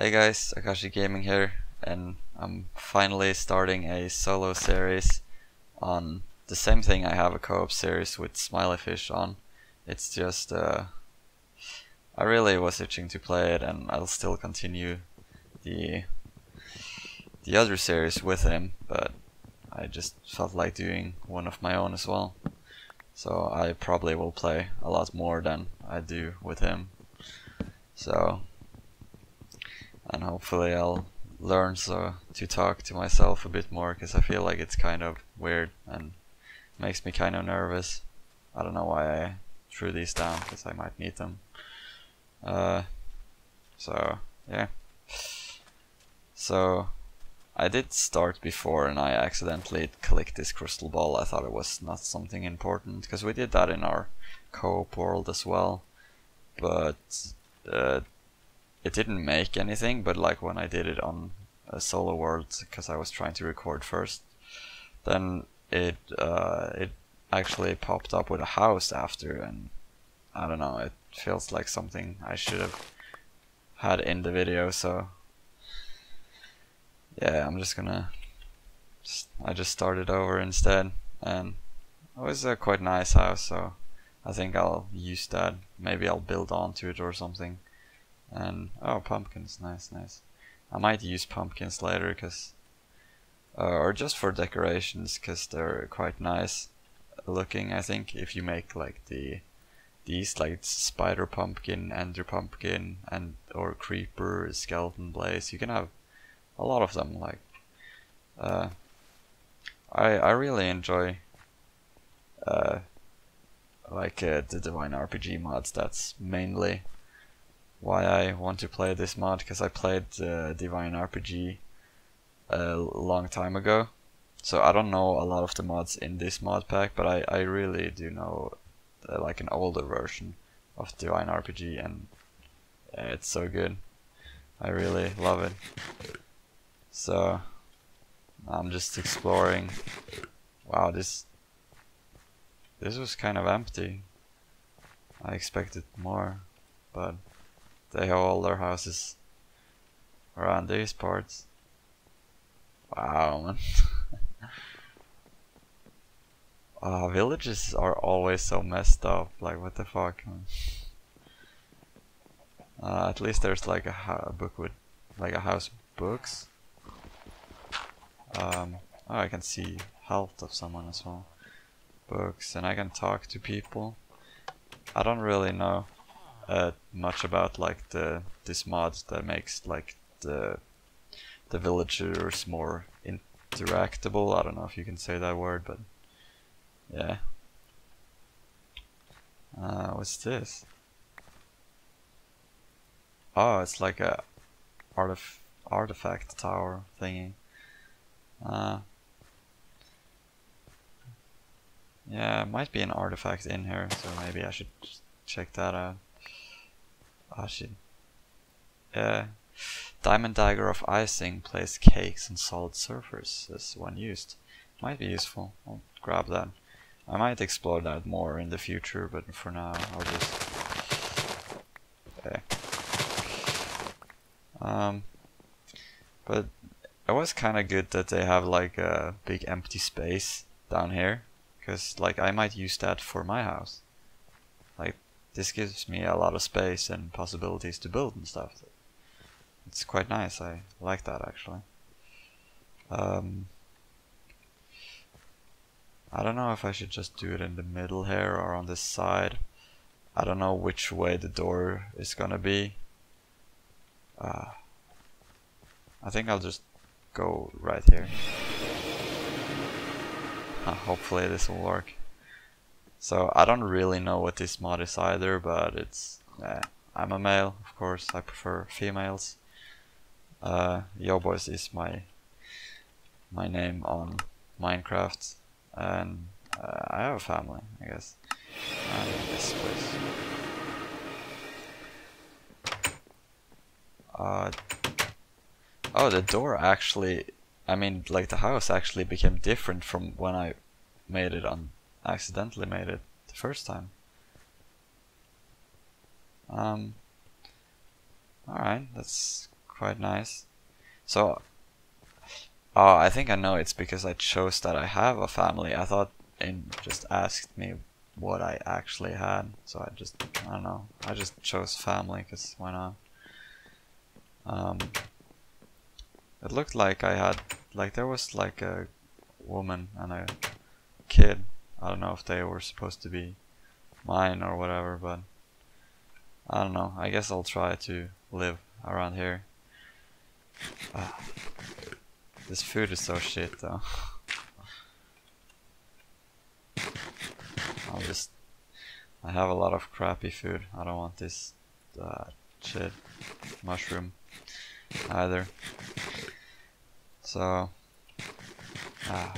Hey guys, Akashi Gaming here, and I'm finally starting a solo series on the same thing I have a co-op series with Smileyfish on. It's just, uh, I really was itching to play it, and I'll still continue the the other series with him, but I just felt like doing one of my own as well. So I probably will play a lot more than I do with him. So and hopefully I'll learn so to talk to myself a bit more because I feel like it's kind of weird and makes me kind of nervous. I don't know why I threw these down because I might need them. Uh, so yeah. So I did start before and I accidentally clicked this crystal ball. I thought it was not something important because we did that in our co-op world as well. But uh, it didn't make anything, but like when I did it on a solo world because I was trying to record first, then it uh, it actually popped up with a house after and I don't know, it feels like something I should have had in the video so yeah, I'm just gonna. I just started over instead, and it was a quite nice house, so I think I'll use that. Maybe I'll build onto it or something. And oh, pumpkins, nice, nice. I might use pumpkins later, cause uh, or just for decorations, cause they're quite nice looking. I think if you make like the these like spider pumpkin, ender pumpkin, and or creeper, skeleton blaze, you can have a lot of them. Like, uh, I I really enjoy uh, like uh, the Divine RPG mods. That's mainly why I want to play this mod because I played uh, Divine RPG a long time ago. So I don't know a lot of the mods in this mod pack, but I, I really do know uh, like an older version of Divine RPG and it's so good. I really love it. So I'm just exploring. Wow, this this was kind of empty. I expected more, but they have all their houses around these parts. Wow, man. uh, villages are always so messed up. Like, what the fuck, man? Uh, at least there's like a, a book with, like a house books. Um, oh, I can see health of someone as well. Books, and I can talk to people. I don't really know uh, much about like the this mod that makes like the the villagers more interactable. I don't know if you can say that word, but yeah. Uh, what's this? Oh, it's like a artif artifact tower thingy. Uh, yeah, might be an artifact in here, so maybe I should check that out. Yeah. Diamond Dagger of Icing plays cakes on solid surfaces when used. Might be useful. I'll grab that. I might explore that more in the future, but for now I'll just... Okay. Um, but it was kind of good that they have like a big empty space down here because like I might use that for my house this gives me a lot of space and possibilities to build and stuff. It's quite nice. I like that actually. Um, I don't know if I should just do it in the middle here or on this side. I don't know which way the door is gonna be. Uh, I think I'll just go right here. Uh, hopefully this will work. So I don't really know what this mod is either, but it's uh, I'm a male, of course. I prefer females. Uh, Yoboys is my my name on Minecraft, and uh, I have a family, I guess. And this place. Uh, Oh, the door actually, I mean, like the house actually became different from when I made it on, accidentally made it the first time. Um, alright, that's quite nice. So, oh, I think I know it's because I chose that I have a family. I thought it just asked me what I actually had, so I just, I don't know, I just chose family, because why not? Um, it looked like I had, like there was like a woman and a kid. I don't know if they were supposed to be mine or whatever, but I don't know. I guess I'll try to live around here. Uh, this food is so shit though. I'll just... I have a lot of crappy food. I don't want this uh, shit mushroom either. So... Uh,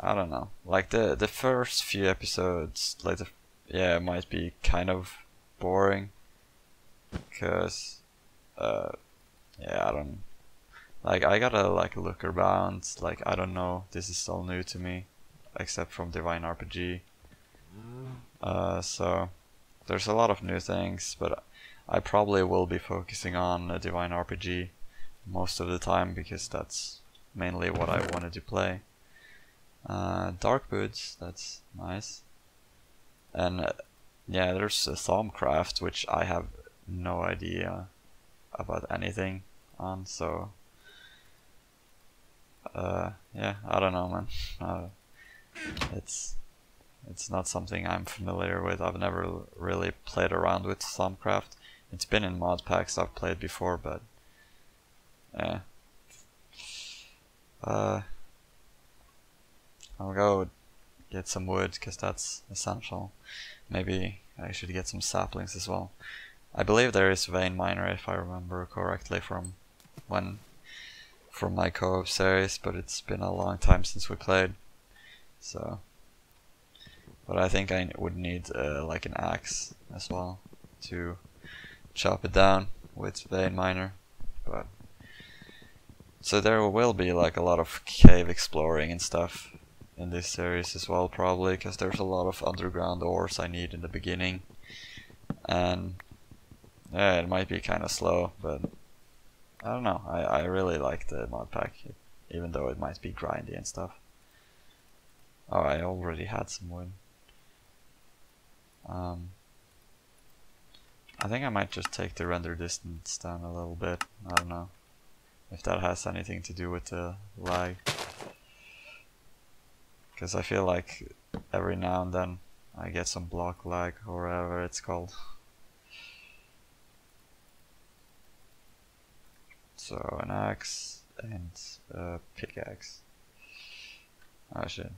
I don't know. Like the the first few episodes, like the yeah, might be kind of boring because uh yeah, I don't like I gotta like look around. Like I don't know. This is all new to me, except from Divine RPG. Uh, so there's a lot of new things, but I probably will be focusing on Divine RPG most of the time because that's mainly what I wanted to play. Uh, Dark Boots, that's nice. And uh, yeah, there's a Thaumcraft, which I have no idea about anything on, so uh, yeah, I don't know, man. Uh, it's it's not something I'm familiar with. I've never really played around with Thaumcraft. It's been in mod packs I've played before, but yeah. Uh, I'll go get some wood because that's essential. Maybe I should get some saplings as well. I believe there is vein miner if I remember correctly from when from my co-op series, but it's been a long time since we played. So, but I think I would need uh, like an axe as well to chop it down with vein miner. But so there will be like a lot of cave exploring and stuff in this series as well, probably because there's a lot of underground ores I need in the beginning, and yeah, it might be kind of slow, but I don't know. I, I really like the mod pack, even though it might be grindy and stuff. Oh, I already had some wood. Um, I think I might just take the render distance down a little bit. I don't know if that has anything to do with the lag. Because I feel like every now and then I get some block lag or whatever it's called. So an axe and a pickaxe. Oh, shit.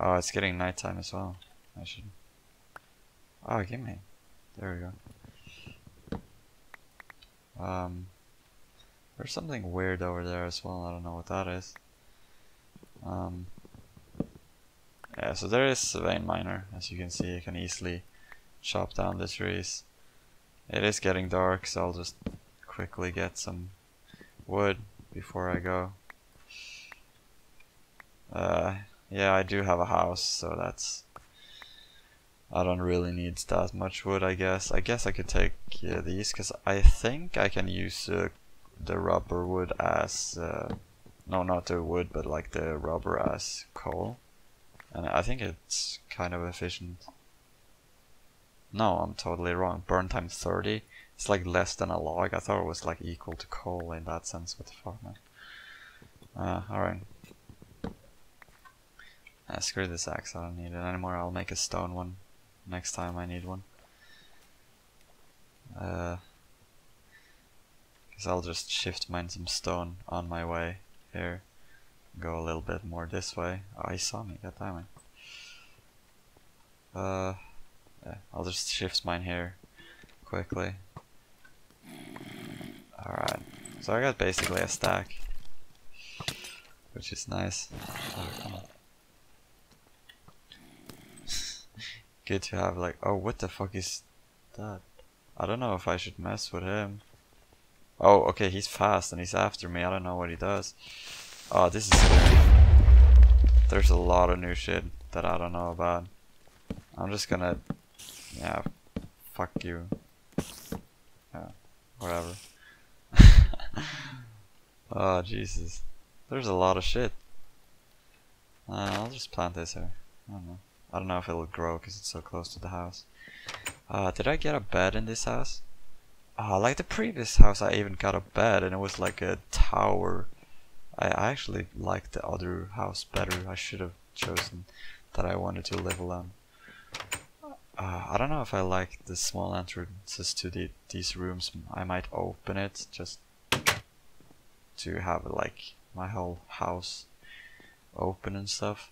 Oh, it's getting nighttime as well. I should. Oh, give me. There we go. Um, there's something weird over there as well. I don't know what that is. Um, yeah, so there is a vein miner. As you can see, you can easily chop down the trees. It is getting dark, so I'll just quickly get some wood before I go. Uh, yeah, I do have a house, so that's... I don't really need that much wood, I guess. I guess I could take yeah, these, because I think I can use uh, the rubber wood as... Uh, no, not the wood, but like the rubber as coal. And I think it's kind of efficient. No, I'm totally wrong. Burn time 30. It's like less than a log. I thought it was like equal to coal in that sense. Fuck, man? Uh, alright. Uh, screw this axe, I don't need it anymore. I'll make a stone one next time I need one. Uh, Cause I'll just shift mine some stone on my way here. Go a little bit more this way. Oh, he saw me, god damn it. Uh, yeah, I'll just shift mine here quickly. Alright, so I got basically a stack, which is nice. Good to have like, oh what the fuck is that? I don't know if I should mess with him. Oh, okay, he's fast and he's after me. I don't know what he does. Oh, this is scary. There's a lot of new shit that I don't know about. I'm just gonna, yeah, fuck you. Yeah, whatever. Oh, Jesus. There's a lot of shit. Uh, I'll just plant this here. I don't know. I don't know if it'll grow because it's so close to the house. Uh, did I get a bed in this house? Uh, like the previous house I even got a bed and it was like a tower. I, actually like the other house better. I should have chosen that I wanted to live alone. Uh, I don't know if I like the small entrances to the, these rooms. I might open it just to have like my whole house open and stuff.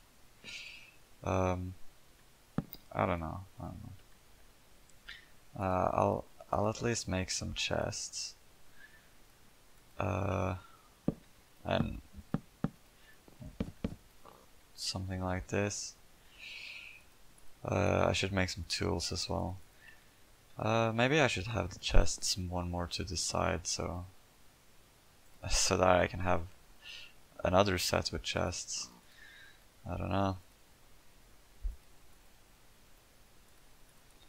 Um, I don't know. I don't know. Uh, I'll I'll at least make some chests. Uh, and something like this. Uh, I should make some tools as well. Uh, maybe I should have the chests one more to the side so so that I can have another set with chests. I don't know.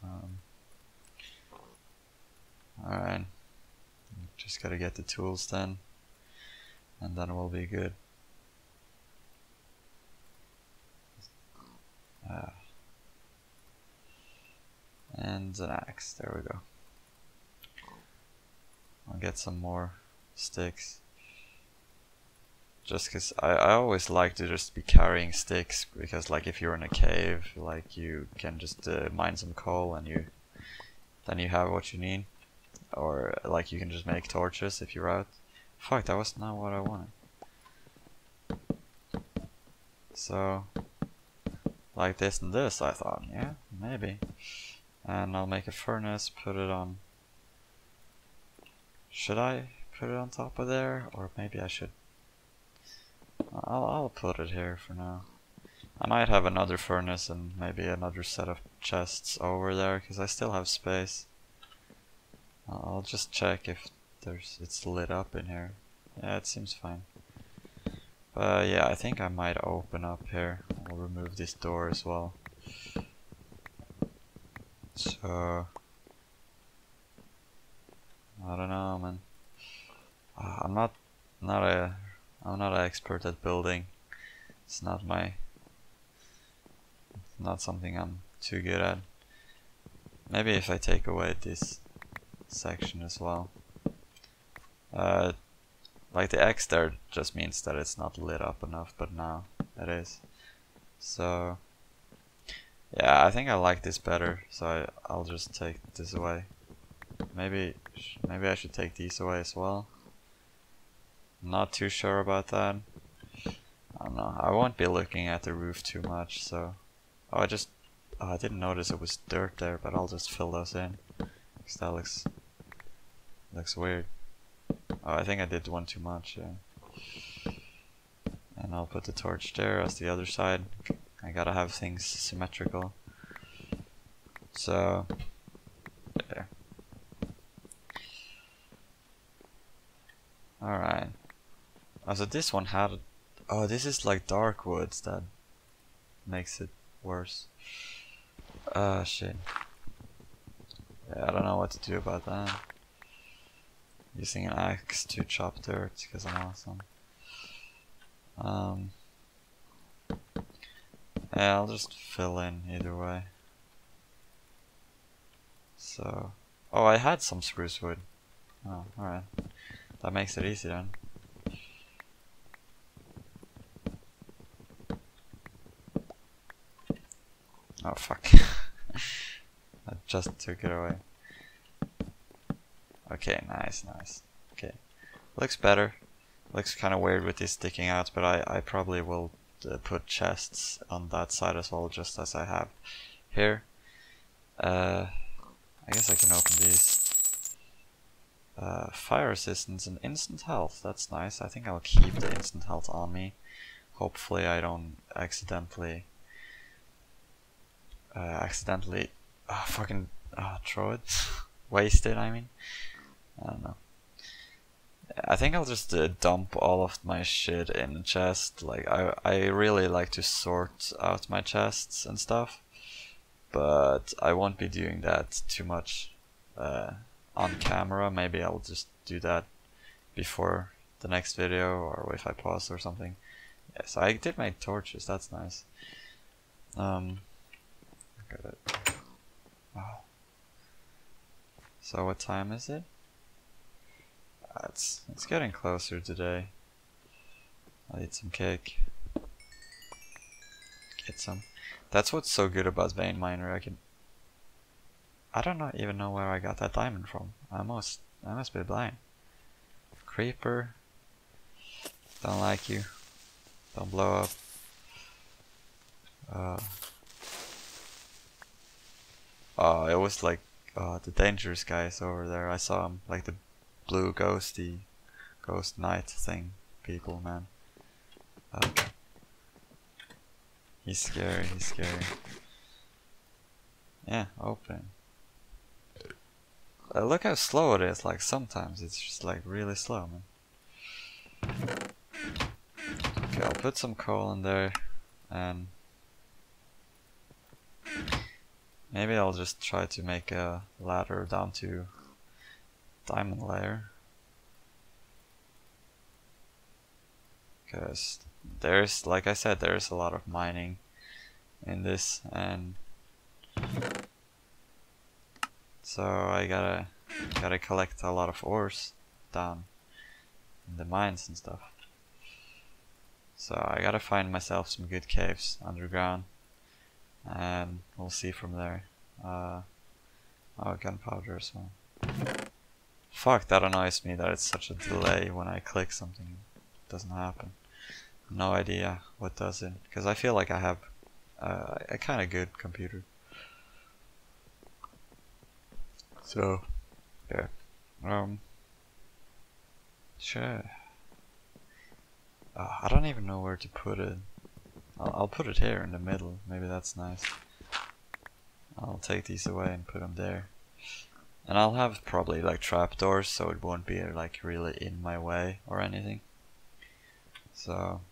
Um, Alright. Just gotta get the tools then. And then we'll be good. Uh, and an axe, there we go. I'll get some more sticks. Just because I, I always like to just be carrying sticks because like if you're in a cave like you can just uh, mine some coal and you then you have what you need or like you can just make torches if you're out. Fuck that was not what I wanted. So like this and this I thought yeah maybe and I'll make a furnace put it on should I put it on top of there or maybe I should I'll, I'll put it here for now. I might have another furnace and maybe another set of chests over there because I still have space. I'll just check if there's it's lit up in here. Yeah, it seems fine. But yeah, I think I might open up here. I'll remove this door as well. So I don't know, man. Uh, I'm not not a I'm not an expert at building. It's not my not something I'm too good at. Maybe if I take away this section as well. Uh, like the X there just means that it's not lit up enough, but now it is. So yeah, I think I like this better, so I, I'll just take this away. Maybe maybe I should take these away as well. Not too sure about that. I don't know. I won't be looking at the roof too much, so... Oh, I just... Oh, I didn't notice it was dirt there, but I'll just fill those in. Because that looks... Looks weird. Oh, I think I did one too much, yeah. And I'll put the torch there as the other side. I gotta have things symmetrical. So... There. Alright. Oh, so this one had... Oh, this is like dark woods that makes it worse. Ah, uh, shit. Yeah, I don't know what to do about that. Using an axe to chop dirt because I'm awesome. Um, yeah, I'll just fill in either way. So, oh, I had some spruce wood. Oh, alright. That makes it easy then. Oh fuck. I just took it away. Okay, nice, nice. Okay. Looks better. Looks kind of weird with these sticking out, but I, I probably will uh, put chests on that side as well, just as I have here. Uh, I guess I can open these. Uh, fire resistance and instant health, that's nice. I think I'll keep the instant health on me. Hopefully I don't accidentally uh, accidentally uh, fucking uh, throw it, waste it. I mean, I don't know. I think I'll just uh, dump all of my shit in a chest. Like I, I really like to sort out my chests and stuff, but I won't be doing that too much uh, on camera. Maybe I'll just do that before the next video or if I pause or something. Yeah, so I did my torches, that's nice. Um, got it. Wow. So what time is it? Uh, it's, it's getting closer today. I'll eat some cake. Get some. That's what's so good about Vein Miner. I can. I don't know, even know where I got that diamond from. I must. I must be blind. Creeper. Don't like you. Don't blow up. Uh. Oh, it was like uh, the dangerous guys over there. I saw him, like the blue ghosty, ghost knight thing. People, man. Okay. He's scary, he's scary. Yeah, open. Uh, look how slow it is, like sometimes it's just like really slow, man. Okay, I'll put some coal in there and maybe I'll just try to make a ladder down to diamond layer. Because there's like I said there's a lot of mining in this and so I gotta gotta collect a lot of ores down in the mines and stuff. So I gotta find myself some good caves underground and we'll see from there. Uh, oh gunpowder as well fuck that annoys me that it's such a delay when I click something it doesn't happen no idea what does it because I feel like I have uh, a kind of good computer. So, yeah. Um. Sure. Uh, I don't even know where to put it. I'll, I'll put it here in the middle. Maybe that's nice. I'll take these away and put them there. And I'll have probably like trapdoors so it won't be like really in my way or anything. So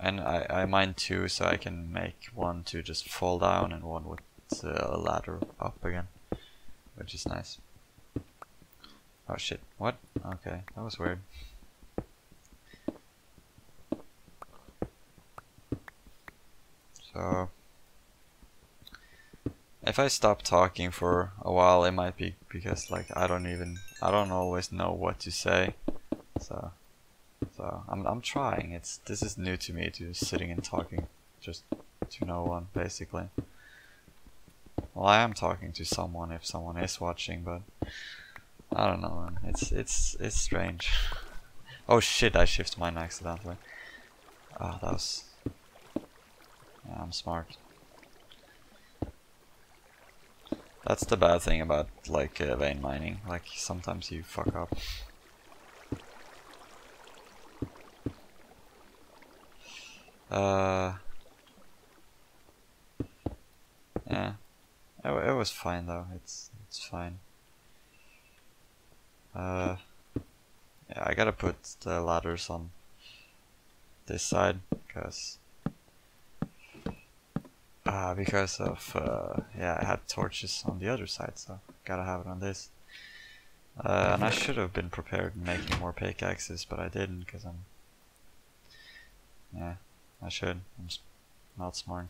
and I, I mine two so I can make one to just fall down and one with a ladder up again. Which is nice. Oh shit, what? Okay, that was weird. So... If I stop talking for a while it might be because like I don't even, I don't always know what to say. So... So I'm I'm trying. It's this is new to me to sitting and talking just to no one basically. Well, I am talking to someone if someone is watching, but I don't know. Man. It's it's it's strange. Oh shit! I shifted mine accidentally. Ah, oh, that was. Yeah, I'm smart. That's the bad thing about like uh, vein mining. Like sometimes you fuck up. Uh, yeah, it, it was fine though. It's it's fine. Uh, yeah, I gotta put the ladders on this side because uh, because of uh, yeah, I had torches on the other side, so gotta have it on this. Uh, and I should have been prepared making more pickaxes, but I didn't because I'm yeah. I should. I'm not smart.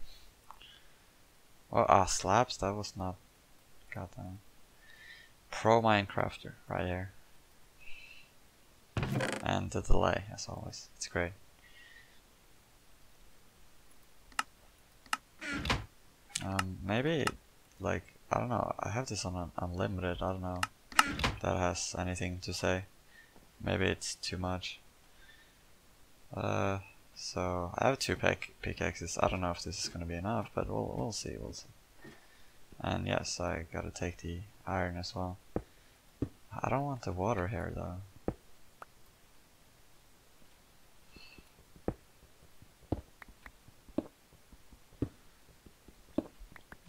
Oh, ah, slabs? That was not... Goddamn. Pro Minecrafter, right here. And the delay, as always. It's great. Um, maybe, like, I don't know, I have this on un unlimited, I don't know that has anything to say. Maybe it's too much. Uh... So I have two pick pickaxes. I don't know if this is to be enough, but we'll we'll see. We'll see. And yes, I gotta take the iron as well. I don't want the water here though.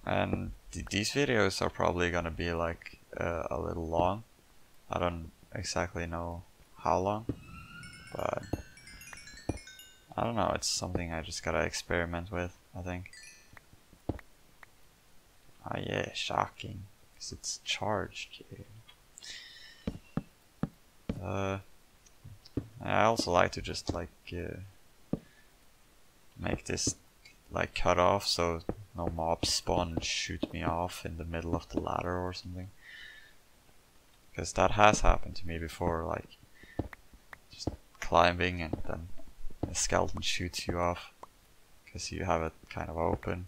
And th these videos are probably gonna be like uh, a little long. I don't exactly know how long, but I don't know, it's something I just gotta experiment with, I think. Oh yeah, shocking. Because it's charged. Uh, I also like to just like uh, make this like cut off so no mobs spawn and shoot me off in the middle of the ladder or something. Because that has happened to me before, like just climbing and then a skeleton shoots you off because you have it kind of open.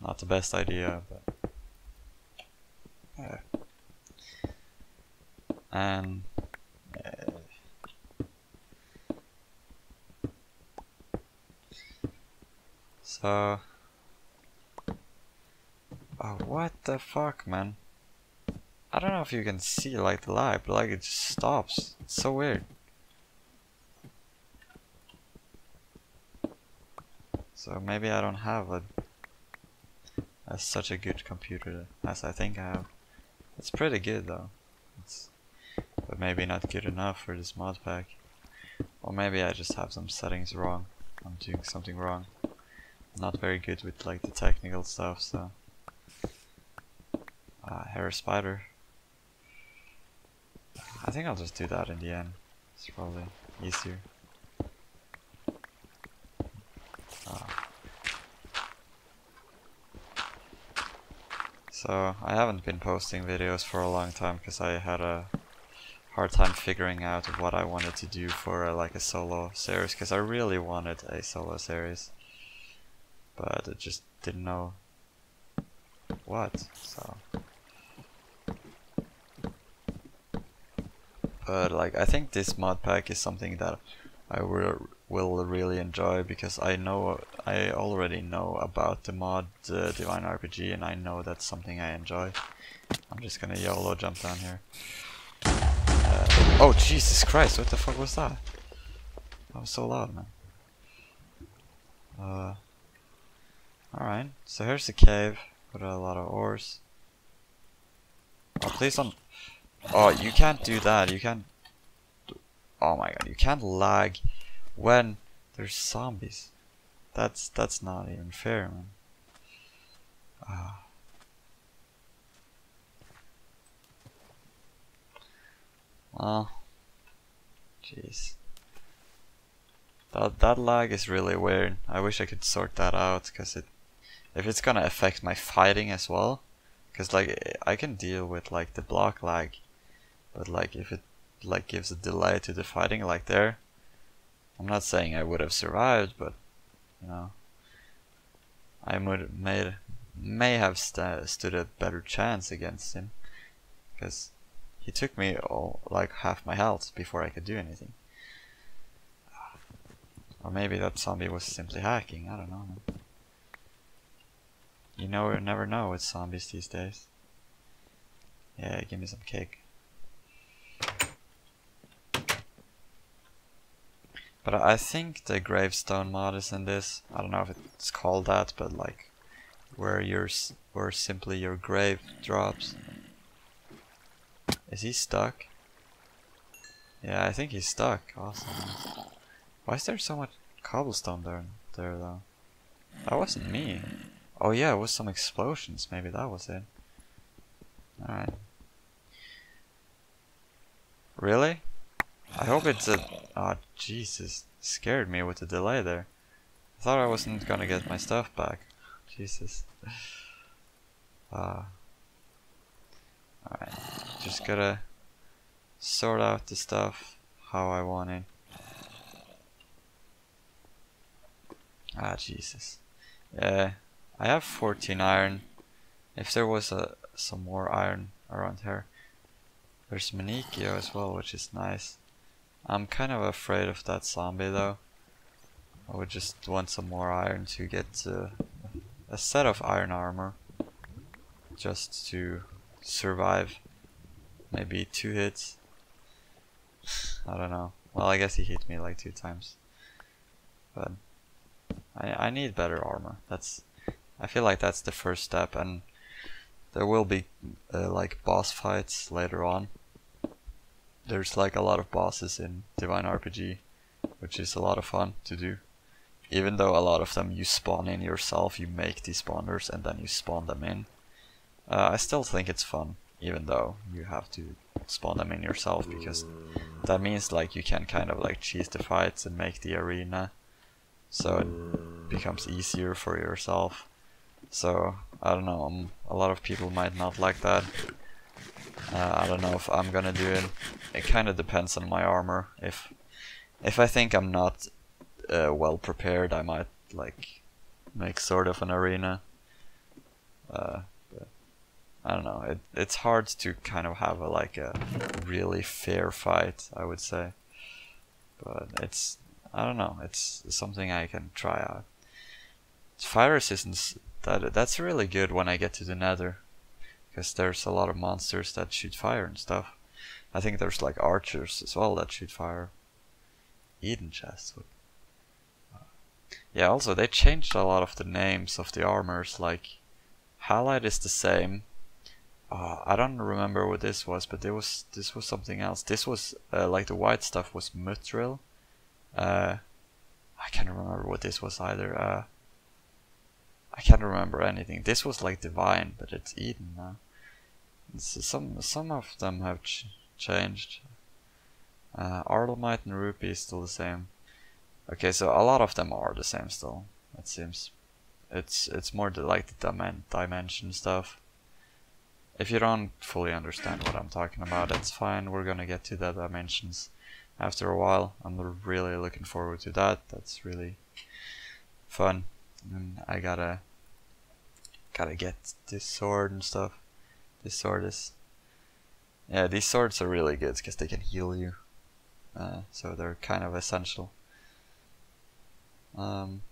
Not the best idea, but yeah. And so oh what the fuck man? I don't know if you can see like the light but like it just stops. It's so weird. So maybe I don't have a as such a good computer as I think I have. It's pretty good though. It's but maybe not good enough for this mod pack. Or maybe I just have some settings wrong. I'm doing something wrong. Not very good with like the technical stuff, so. Uh, hair spider. I think I'll just do that in the end. It's probably easier. Uh. So, I haven't been posting videos for a long time because I had a hard time figuring out what I wanted to do for a, like a solo series because I really wanted a solo series but I just didn't know what, so. But like, I think this mod pack is something that I will will really enjoy because I know I already know about the mod uh, Divine RPG and I know that's something I enjoy. I'm just gonna YOLO jump down here. Uh, oh Jesus Christ! What the fuck was that? That was so loud, man. Uh. Alright, so here's the cave with a lot of ores. Oh, please don't... Oh, you can't do that. You can't... Oh my god, you can't lag when there's zombies. That's that's not even fair, man. Ah. Well, jeez. That that lag is really weird. I wish I could sort that out because it if it's gonna affect my fighting as well because like I can deal with like the block lag but like if it like gives a delay to the fighting like there I'm not saying I would have survived but you know I would made may have st stood a better chance against him because he took me all like half my health before I could do anything or maybe that zombie was simply hacking I don't know. You know, never know with zombies these days. Yeah, give me some cake. But I think the gravestone mod is in this. I don't know if it's called that, but like where your where simply your grave drops. Is he stuck? Yeah, I think he's stuck. Awesome. Why is there so much cobblestone there there though? That wasn't me. Oh yeah, it was some explosions. Maybe that was it. Alright. Really? I hope it's a... Oh, Jesus. Scared me with the delay there. I thought I wasn't gonna get my stuff back. Jesus. Ah. Uh, Alright. Just gotta sort out the stuff how I want it. Ah, Jesus. Yeah. I have 14 iron. If there was a, some more iron around here. There's Manikio as well, which is nice. I'm kind of afraid of that zombie though. I would just want some more iron to get uh, a set of iron armor. Just to survive. Maybe two hits. I don't know. Well, I guess he hit me like two times. But I, I need better armor. That's I feel like that's the first step and there will be uh, like boss fights later on. There's like a lot of bosses in Divine RPG, which is a lot of fun to do. Even though a lot of them you spawn in yourself, you make these spawners and then you spawn them in. Uh, I still think it's fun, even though you have to spawn them in yourself because that means like you can kind of like cheese the fights and make the arena so it becomes easier for yourself. So I don't know, um, a lot of people might not like that. Uh, I don't know if I'm gonna do it. It kind of depends on my armor. If if I think I'm not uh, well prepared, I might like make sort of an arena. Uh, but I don't know. It it's hard to kind of have a like a really fair fight. I would say, but it's I don't know. It's something I can try out. Fire resistance. That that's really good when I get to the Nether, because there's a lot of monsters that shoot fire and stuff. I think there's like archers as well that shoot fire. Eden chest. Yeah, also they changed a lot of the names of the armors, like Halite is the same. Uh, I don't remember what this was, but there was this was something else. This was uh, like the white stuff was Mithril. Uh, I can't remember what this was either. Uh, I can't remember anything. This was like Divine, but it's Eden now. Some some of them have ch changed. Uh, Arlemite and Rupee is still the same. Okay, so a lot of them are the same still. It seems. It's it's more the, like the dimen dimension stuff. If you don't fully understand what I'm talking about, that's fine. We're gonna get to the dimensions after a while. I'm really looking forward to that. That's really fun. And I gotta gotta get this sword and stuff. This sword is yeah, these swords are really good because they can heal you. Uh, so they're kind of essential. Um,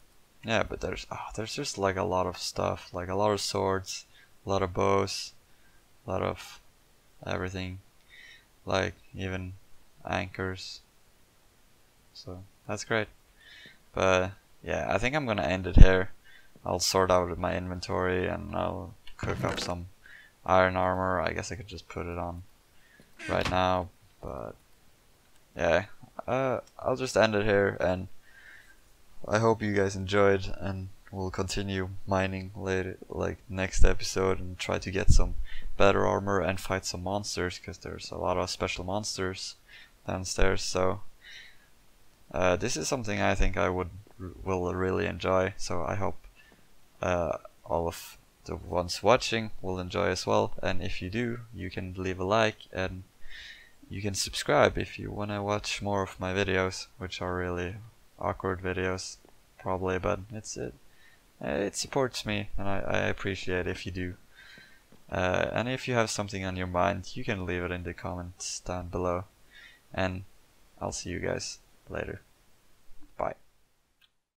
yeah, but there's oh, there's just like a lot of stuff, like a lot of swords, a lot of bows, a lot of everything, like even anchors. So that's great. But yeah, I think I'm gonna end it here. I'll sort out my inventory and I'll cook up some iron armor. I guess I could just put it on right now, but yeah, uh, I'll just end it here and I hope you guys enjoyed and we'll continue mining later, like next episode and try to get some better armor and fight some monsters because there's a lot of special monsters downstairs. So uh, this is something I think I would will really enjoy. So I hope uh, all of the ones watching will enjoy as well. And if you do, you can leave a like and you can subscribe if you want to watch more of my videos, which are really awkward videos, probably, but it's it. It supports me, and I, I appreciate if you do. Uh, and if you have something on your mind, you can leave it in the comments down below. And I'll see you guys later.